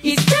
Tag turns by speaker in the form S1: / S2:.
S1: He's